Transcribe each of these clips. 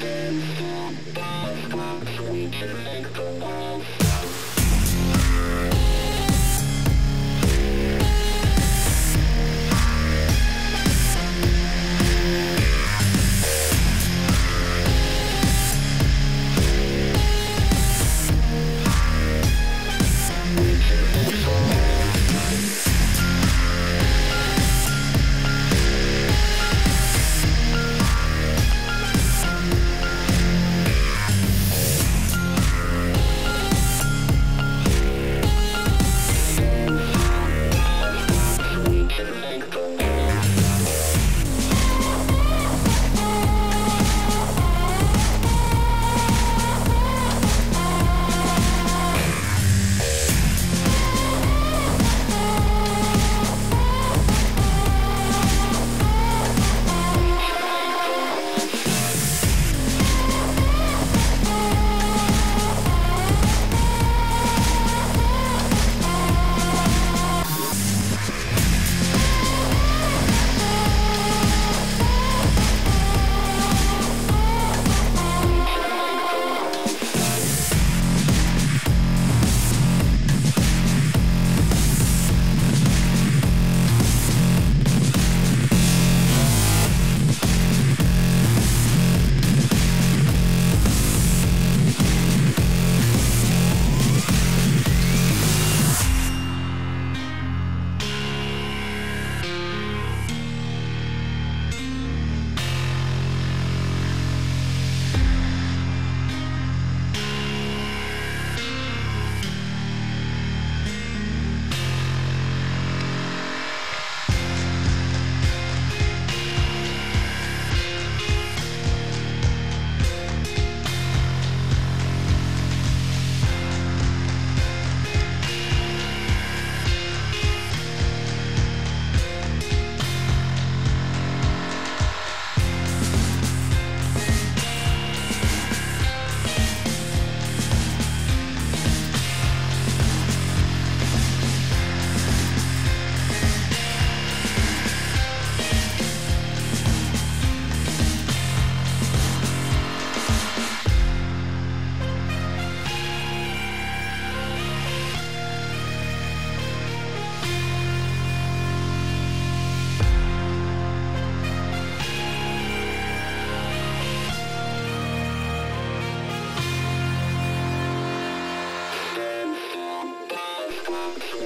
Dance, dance, dance, dance, we can make the world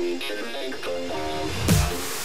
we can make the world.